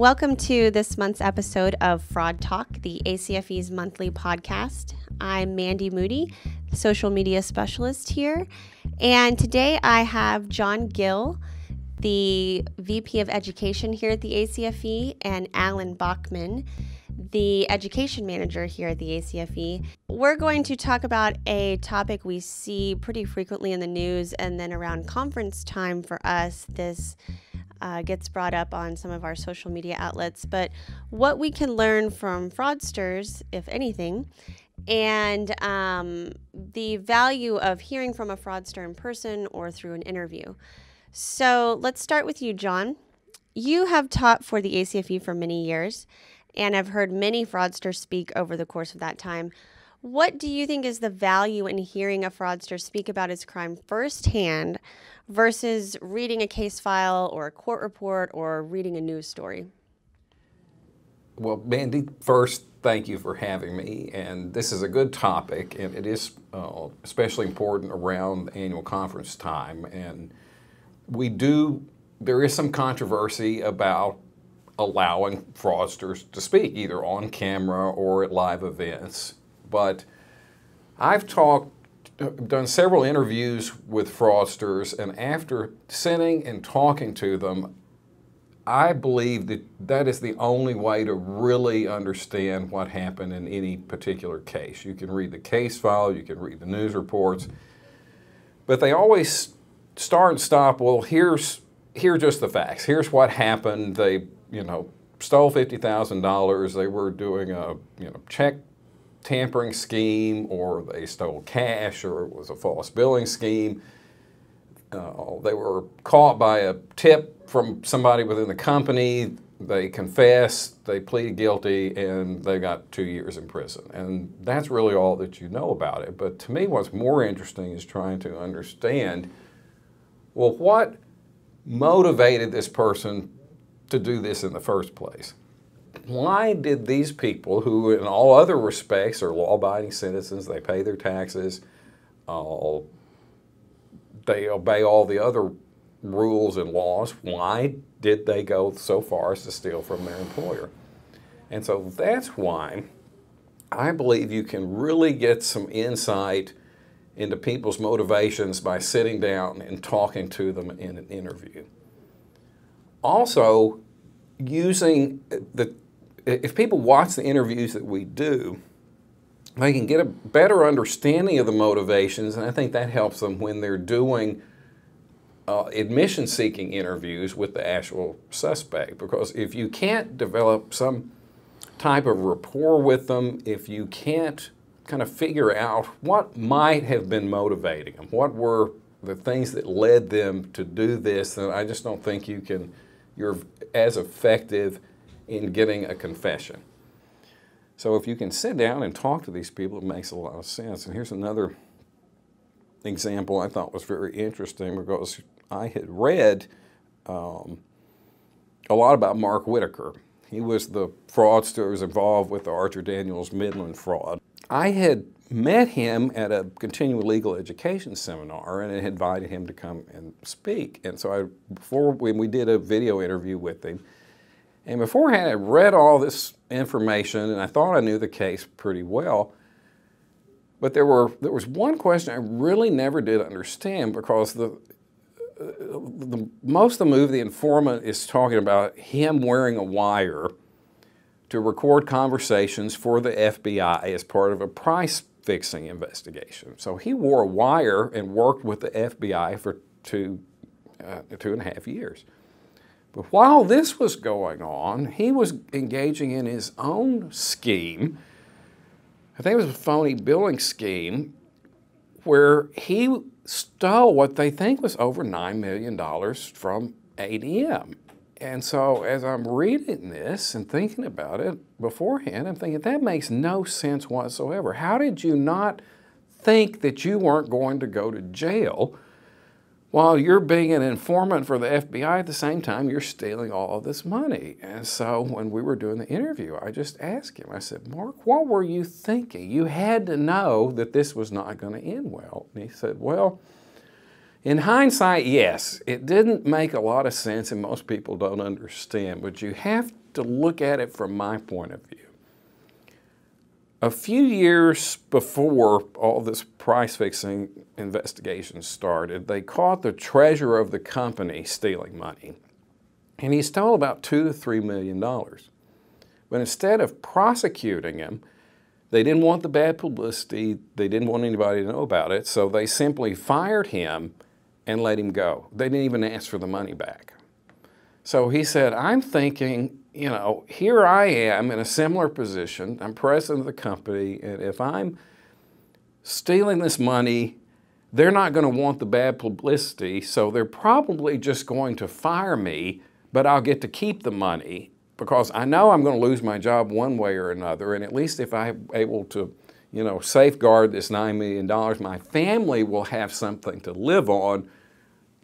Welcome to this month's episode of Fraud Talk, the ACFE's monthly podcast. I'm Mandy Moody, social media specialist here, and today I have John Gill, the VP of Education here at the ACFE, and Allan Bachman, the education manager here at the ACFE. We're going to talk about a topic we see pretty frequently in the news and then around conference time for us. This uh, gets brought up on some of our social media outlets, but what we can learn from fraudsters, if anything, and um, the value of hearing from a fraudster in person or through an interview. So let's start with you, John. You have taught for the ACFE for many years and have heard many fraudsters speak over the course of that time. What do you think is the value in hearing a fraudster speak about his crime firsthand versus reading a case file or a court report or reading a news story? Well, Mandy, first, thank you for having me. And this is a good topic, and it is uh, especially important around annual conference time. And we do, there is some controversy about allowing fraudsters to speak, either on camera or at live events. But I've talked, done several interviews with fraudsters, and after sitting and talking to them, I believe that that is the only way to really understand what happened in any particular case. You can read the case file, you can read the news reports, but they always start and stop. Well, here's here are just the facts. Here's what happened. They, you know, stole fifty thousand dollars. They were doing a you know check tampering scheme, or they stole cash, or it was a false billing scheme. Uh, they were caught by a tip from somebody within the company. They confessed, they pleaded guilty, and they got two years in prison. And that's really all that you know about it. But to me, what's more interesting is trying to understand well, what motivated this person to do this in the first place? Why did these people, who in all other respects are law-abiding citizens, they pay their taxes, uh, they obey all the other rules and laws, why did they go so far as to steal from their employer? And so that's why I believe you can really get some insight into people's motivations by sitting down and talking to them in an interview. Also, using the if people watch the interviews that we do, they can get a better understanding of the motivations, and I think that helps them when they're doing uh, admission seeking interviews with the actual suspect. Because if you can't develop some type of rapport with them, if you can't kind of figure out what might have been motivating them, what were the things that led them to do this, then I just don't think you can, you're as effective in getting a confession. So if you can sit down and talk to these people, it makes a lot of sense. And here's another example I thought was very interesting because I had read um, a lot about Mark Whitacre. He was the fraudster who was involved with the Archer Daniels Midland fraud. I had met him at a continuing legal education seminar and invited him to come and speak. And so I, before when we did a video interview with him, and beforehand, I read all this information and I thought I knew the case pretty well. But there, were, there was one question I really never did understand because the, the, most of the movie, the informant is talking about him wearing a wire to record conversations for the FBI as part of a price fixing investigation. So he wore a wire and worked with the FBI for two, uh, two and a half years. But while this was going on, he was engaging in his own scheme. I think it was a phony billing scheme where he stole what they think was over $9 million from ADM. And so as I'm reading this and thinking about it beforehand, I'm thinking that makes no sense whatsoever. How did you not think that you weren't going to go to jail while you're being an informant for the FBI at the same time, you're stealing all of this money. And so when we were doing the interview, I just asked him, I said, Mark, what were you thinking? You had to know that this was not going to end well. And he said, Well, in hindsight, yes, it didn't make a lot of sense and most people don't understand, but you have to look at it from my point of view. A few years before all this price fixing investigation started, they caught the treasurer of the company stealing money. And he stole about two to three million dollars. But instead of prosecuting him, they didn't want the bad publicity, they didn't want anybody to know about it, so they simply fired him and let him go. They didn't even ask for the money back. So he said, I'm thinking you know, here I am in a similar position. I'm president of the company, and if I'm stealing this money, they're not going to want the bad publicity, so they're probably just going to fire me, but I'll get to keep the money because I know I'm going to lose my job one way or another, and at least if I'm able to, you know, safeguard this $9 million, my family will have something to live on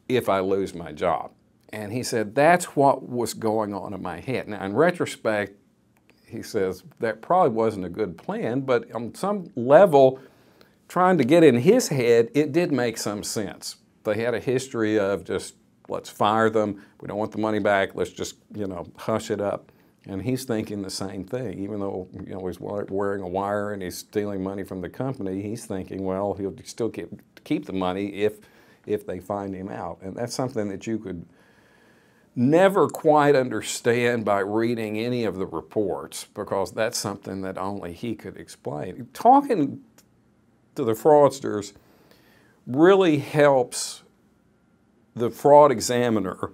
if I lose my job. And he said, that's what was going on in my head. Now, in retrospect, he says, that probably wasn't a good plan, but on some level, trying to get in his head, it did make some sense. They had a history of just, let's fire them, we don't want the money back, let's just, you know, hush it up. And he's thinking the same thing, even though you know he's wearing a wire and he's stealing money from the company. He's thinking, well, he'll still keep keep the money if if they find him out, and that's something that you could never quite understand by reading any of the reports because that's something that only he could explain. Talking to the fraudsters really helps the fraud examiner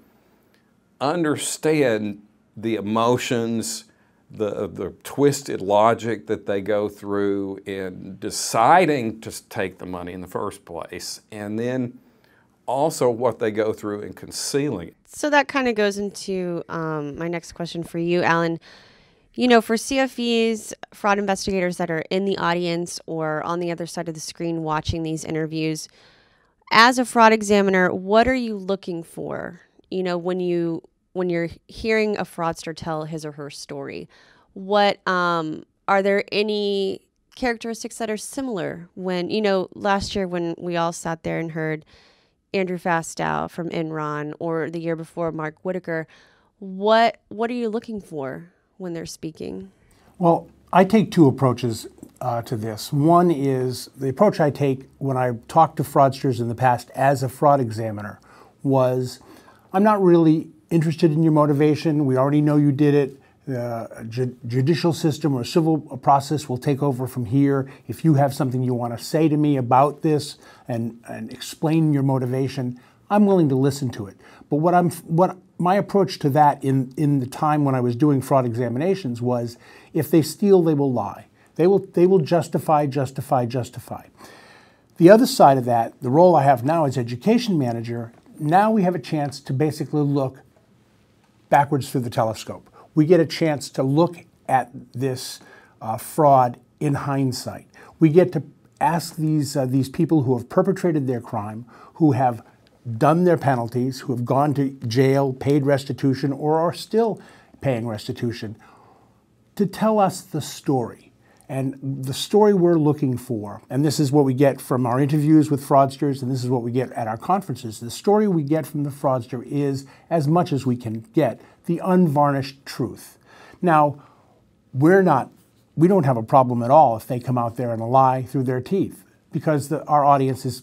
understand the emotions, the, the twisted logic that they go through in deciding to take the money in the first place, and then also what they go through in concealing it. So that kind of goes into um, my next question for you, Allan. You know, for CFEs, fraud investigators that are in the audience or on the other side of the screen watching these interviews, as a fraud examiner, what are you looking for? You know, when you when you're hearing a fraudster tell his or her story, what um, are there any characteristics that are similar? When you know, last year when we all sat there and heard Andrew Fastow from Enron or the year before Mark Whitacre. What what are you looking for when they're speaking? Well, I take two approaches uh, to this. One is the approach I take when I talked to fraudsters in the past as a fraud examiner was I'm not really interested in your motivation. We already know you did it the ju- judicial system or civil uh, process will take over from here. If you have something you want to say to me about this and, and explain your motivation, I'm willing to listen to it. But what I'm what my approach to that in, in the time when I was doing fraud examinations was if they steal, they will lie. They will they will justify, justify, justify. The other side of that, the role I have now as education manager, now we have a chance to basically look backwards through the telescope we get a chance to look at this uh, fraud in hindsight. We get to ask these, uh, these people who have perpetrated their crime, who have done their penalties, who have gone to jail, paid restitution, or are still paying restitution, to tell us the story. And the story we're looking for, and this is what we get from our interviews with fraudsters, and this is what we get at our conferences. The story we get from the fraudster is, as much as we can get, the unvarnished truth. Now, we're not, we don't have a problem at all if they come out there and lie through their teeth because the, our audience is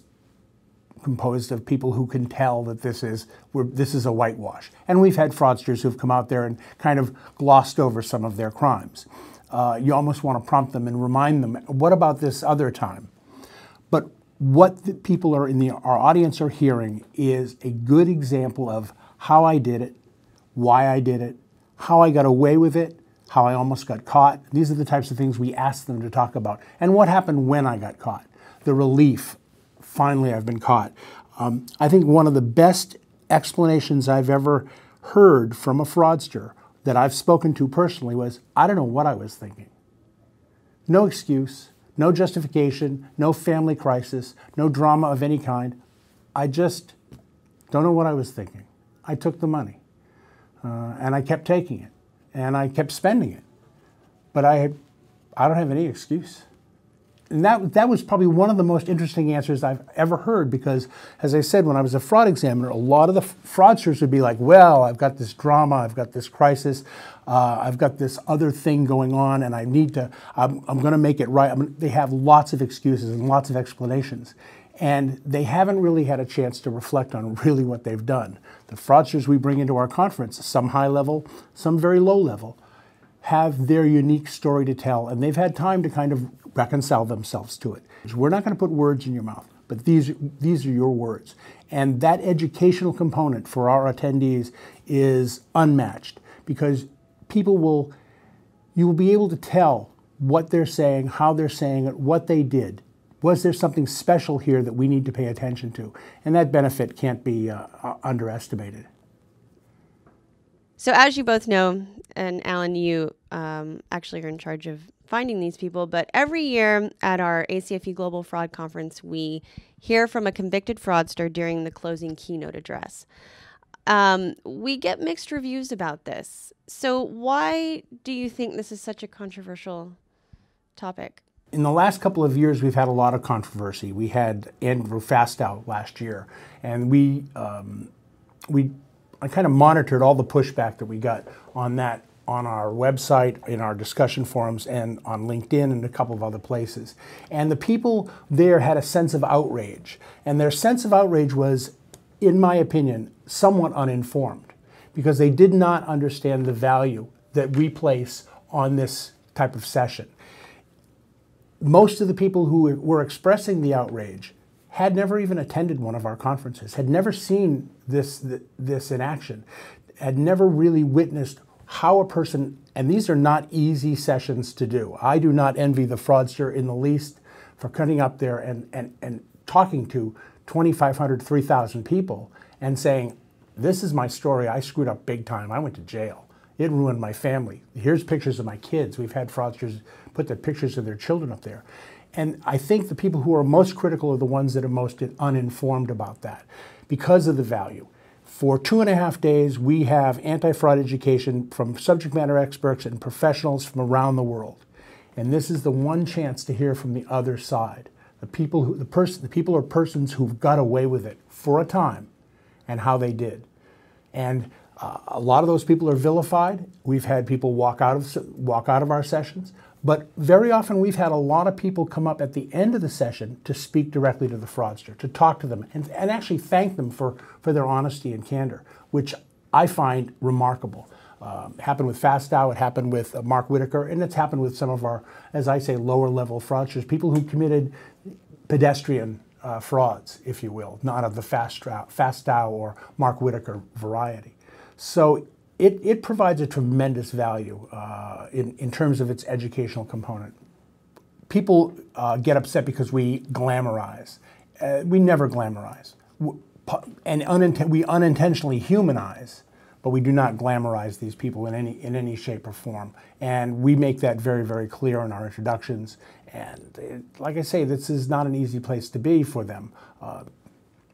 composed of people who can tell that this is this is a whitewash. And we've had fraudsters who've come out there and kind of glossed over some of their crimes. Uh, you almost want to prompt them and remind them, what about this other time? But what the people are in the our audience are hearing is a good example of how I did it, why I did it, how I got away with it, how I almost got caught. These are the types of things we ask them to talk about. And what happened when I got caught. The relief, finally, I've been caught. Um, I think one of the best explanations I've ever heard from a fraudster that I've spoken to personally was I don't know what I was thinking. No excuse, no justification, no family crisis, no drama of any kind. I just don't know what I was thinking. I took the money. Uh, and I kept taking it, and I kept spending it. But I, I don't have any excuse. And that, that was probably one of the most interesting answers I've ever heard because, as I said, when I was a fraud examiner, a lot of the fraudsters would be like, Well, I've got this drama, I've got this crisis, uh, I've got this other thing going on, and I need to, I'm, I'm going to make it right. I they have lots of excuses and lots of explanations. And they haven't really had a chance to reflect on really what they've done. The fraudsters we bring into our conference, some high level, some very low level, have their unique story to tell, and they've had time to kind of reconcile themselves to it. We're not going to put words in your mouth, but these, these are your words. And that educational component for our attendees is unmatched because people will, you will be able to tell what they're saying, how they're saying it, what they did. Was there something special here that we need to pay attention to? And that benefit can't be uh, uh underestimated. So, as you both know, and Allan, you um, actually are in charge of finding these people, but every year at our ACFE Global Fraud Conference, we hear from a convicted fraudster during the closing keynote address. Um, we get mixed reviews about this. So, why do you think this is such a controversial topic? In the last couple of years, we've had a lot of controversy. We had Andrew Fastow last year, and we um, we I kind of monitored all the pushback that we got on that on our website, in our discussion forums, and on LinkedIn and a couple of other places. And the people there had a sense of outrage. And their sense of outrage was, in my opinion, somewhat uninformed because they did not understand the value that we place on this type of session. Most of the people who were expressing the outrage had never even attended one of our conferences, had never seen this, this in action, had never really witnessed how a person, and these are not easy sessions to do. I do not envy the fraudster in the least for cutting up there and, and, and talking to 2,500, 3,000 people and saying, This is my story. I screwed up big time. I went to jail. It ruined my family. Here's pictures of my kids. We've had fraudsters put the pictures of their children up there. And I think the people who are most critical are the ones that are most uninformed about that because of the value. For two and a half days, we have anti fraud education from subject matter experts and professionals from around the world. And this is the one chance to hear from the other side. The people, who, the, the people or persons who've got away with it for a time and how they did. And uh, a lot of those people are vilified. We've had people walk out of, walk out of our sessions. But very often we've had a lot of people come up at the end of the session to speak directly to the fraudster, to talk to them, and, and actually thank them for, for their honesty and candor, which I find remarkable. Um, happened with Fastow, it happened with uh, Mark Whitacre, and it's happened with some of our, as I say, lower level fraudsters, people who committed pedestrian uh, frauds, if you will, not of the Fastow or Mark Whitacre variety. So it, it provides a tremendous value uh, in, in terms of its educational component. People uh, get upset because we glamorize. Uh, we never glamorize. And uninten- we unintentionally humanize, but we do not glamorize these people in any, in any shape or form. And we make that very, very clear in our introductions. And it, like I say, this is not an easy place to be for them. Uh,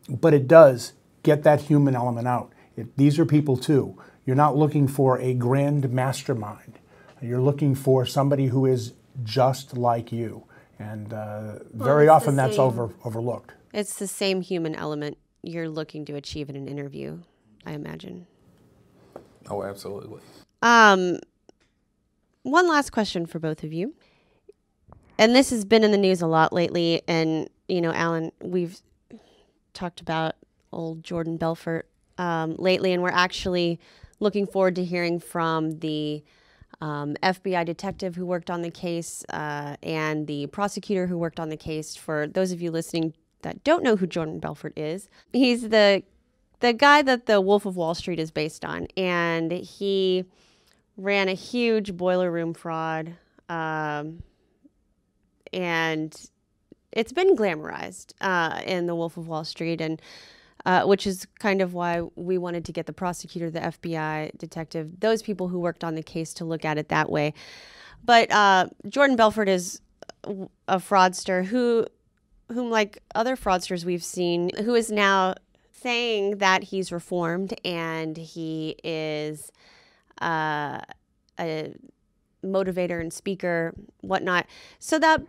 but it does get that human element out. It, these are people too. You're not looking for a grand mastermind. You're looking for somebody who is just like you. And uh, well, very often that's over, overlooked. It's the same human element you're looking to achieve in an interview, I imagine. Oh, absolutely. Um, one last question for both of you. And this has been in the news a lot lately. And, you know, Allan, we've talked about old Jordan Belfort um, lately, and we're actually looking forward to hearing from the um, FBI detective who worked on the case uh, and the prosecutor who worked on the case. For those of you listening that don't know who Jordan Belfort is, he's the the guy that the Wolf of Wall Street is based on, and he ran a huge boiler room fraud, um, and it's been glamorized uh, in the Wolf of Wall Street and uh, which is kind of why we wanted to get the prosecutor, the FBI detective, those people who worked on the case to look at it that way. But uh, Jordan Belfort is a fraudster who, whom like other fraudsters we've seen, who is now saying that he's reformed and he is uh, a motivator and speaker, whatnot. So that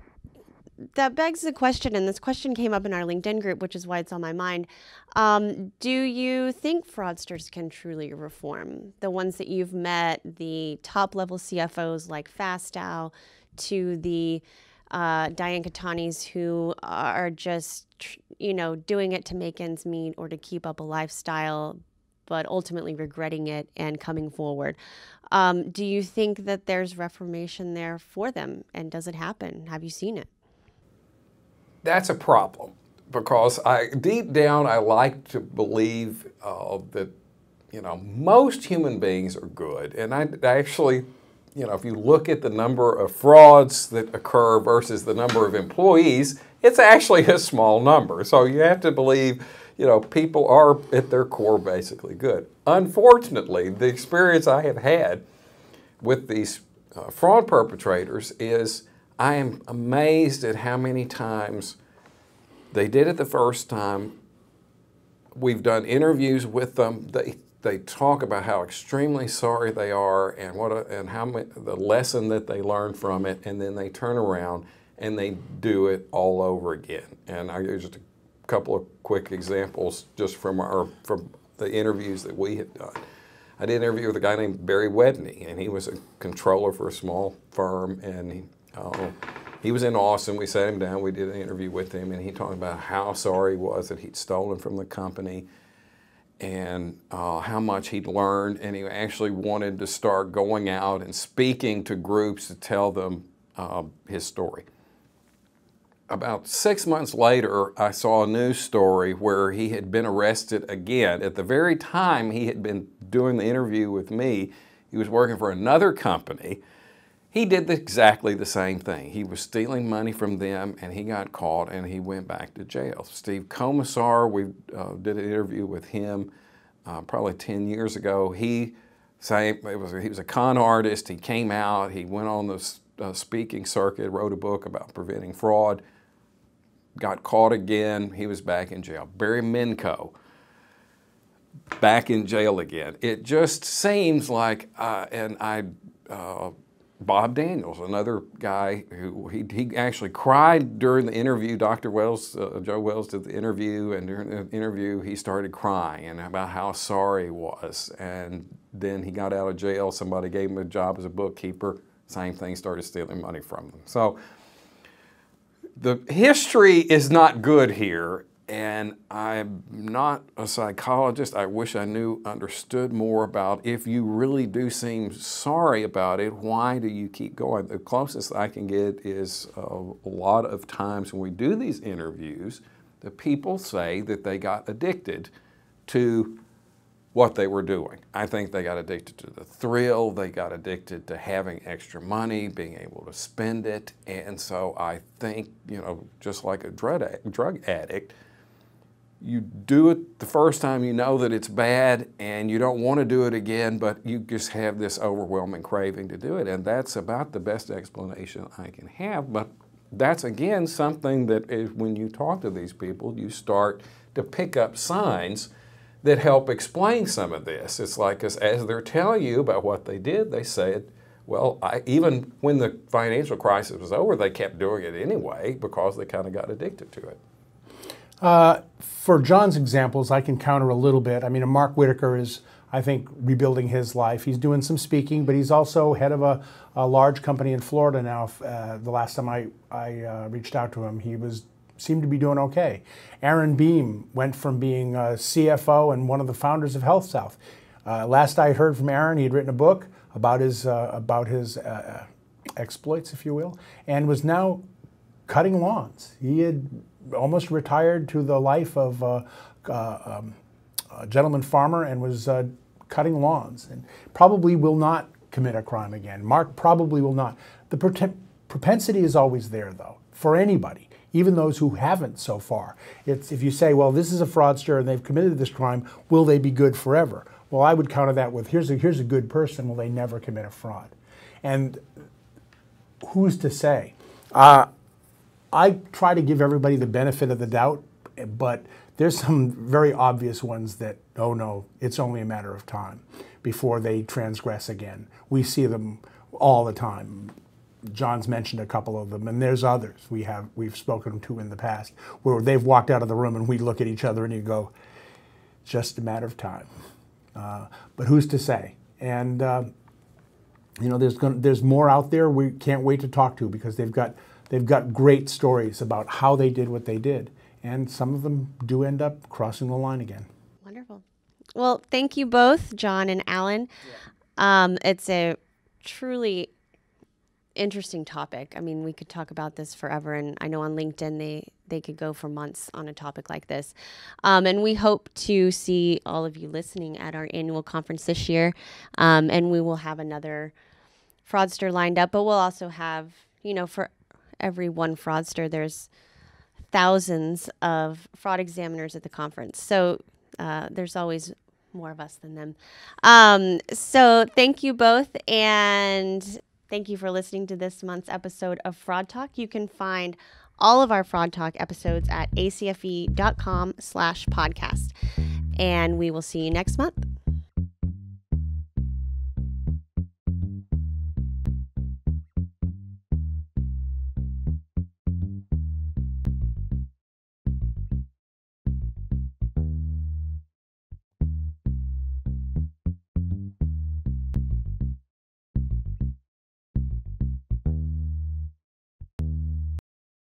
that begs the question, and this question came up in our LinkedIn group, which is why it's on my mind. Um, do you think fraudsters can truly reform? The ones that you've met, the top level CFOs like Fastow, to the uh, Diann Cattanis who are just, you know, doing it to make ends meet or to keep up a lifestyle, but ultimately regretting it and coming forward. Um, do you think that there's reformation there for them? And does it happen? Have you seen it? That's a problem because I deep down I like to believe uh, that you know most human beings are good, and I, I actually you know if you look at the number of frauds that occur versus the number of employees, it's actually a small number. So you have to believe you know people are at their core basically good. Unfortunately, the experience I have had with these uh, fraud perpetrators is I am amazed at how many times they did it the first time. We've done interviews with them. They they talk about how extremely sorry they are and what a, and how the lesson that they learned from it, and then they turn around and they do it all over again. And I just a couple of quick examples just from our from the interviews that we have done. I did an interview with a guy named Barry Wedney, and he was a controller for a small firm, and he, uh, he was in Austin. We sat him down. We did an interview with him, and he talked about how sorry he was that he'd stolen from the company and uh, how much he'd learned. And he actually wanted to start going out and speaking to groups to tell them uh, his story. About six months later, I saw a news story where he had been arrested again. At the very time he had been doing the interview with me, he was working for another company he did exactly the same thing. He was stealing money from them and he got caught and he went back to jail. Steve Comisar, we uh, did an interview with him uh, probably 10 years ago. He, same, it was, he was a con artist. He came out, he went on the uh, speaking circuit, wrote a book about preventing fraud, got caught again. He was back in jail. Barry Minkow, back in jail again. It just seems like, uh, and I, uh, Bob Daniels, another guy who he, he actually cried during the interview. Dr. Wells, uh, Joe Wells did the interview, and during the interview, he started crying and about how sorry he was. And then he got out of jail. Somebody gave him a job as a bookkeeper. Same thing, started stealing money from them. So the history is not good here, and I'm not a psychologist. I wish I knew, understood more about if you really do seem sorry about it, why do you keep going? The closest I can get is uh, a lot of times when we do these interviews, the people say that they got addicted to what they were doing. I think they got addicted to the thrill, they got addicted to having extra money, being able to spend it, and so I think, you know, just like a drug addict, you do it the first time you know that it's bad and you don't want to do it again, but you just have this overwhelming craving to do it. And that's about the best explanation I can have. But that's again something that is, when you talk to these people, you start to pick up signs that help explain some of this. It's like as, as they're telling you about what they did, they said, well, I, even when the financial crisis was over, they kept doing it anyway because they kind of got addicted to it. Uh, for John's examples, I can counter a little bit. I mean, Mark Whitacre is, I think, rebuilding his life. He's doing some speaking, but he's also head of a, a large company in Florida now. Uh, the last time I, I uh, reached out to him, he was seemed to be doing okay. Aaron Beam went from being CFO and one of the founders of HealthSouth. Uh, last I heard from Aaron, he had written a book about his uh, about his exploits, if you will, and was now cutting lawns. He had almost retired to the life of uh, uh, um, a gentleman farmer and was uh, cutting lawns and probably will not commit a crime again. Mark probably will not. The propensity is always there, though, for anybody, even those who haven't so far. It's if you say, well, this is a fraudster and they've committed this crime, will they be good forever? Well, I would counter that with, here's a, here's a good person, will they never commit a fraud? And who's to say? Uh, I try to give everybody the benefit of the doubt, but there's some very obvious ones that, oh no, it's only a matter of time before they transgress again. We see them all the time. John's mentioned a couple of them, and there's others we have we've spoken to in the past where they've walked out of the room and we look at each other and you go, just a matter of time. Uh, but who's to say? And uh, you know, there's gonna, there's more out there we can't wait to talk to because they've got they've got great stories about how they did what they did, and some of them do end up crossing the line again. Wonderful. Well, thank you both, John and Allan. Um, it's a truly interesting topic. I mean, we could talk about this forever, and I know on LinkedIn they they could go for months on a topic like this. Um, and we hope to see all of you listening at our annual conference this year, um, and we will have another fraudster lined up. But we'll also have, you know, for every one fraudster, there's thousands of fraud examiners at the conference. So uh, there's always more of us than them. Um, so thank you both, and thank you for listening to this month's episode of Fraud Talk. You can find all of our Fraud Talk episodes at acfe.com slash podcast. And we will see you next month.